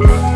Bye.